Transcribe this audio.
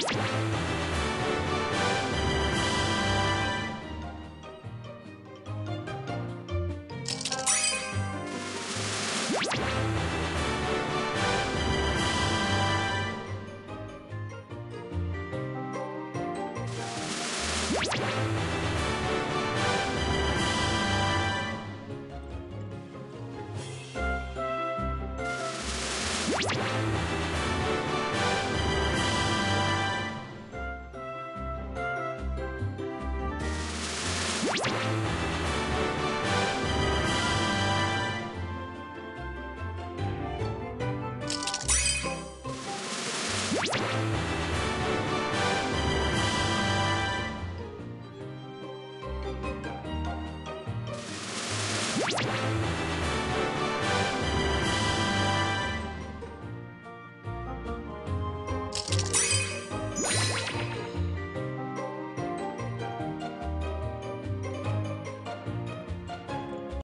you you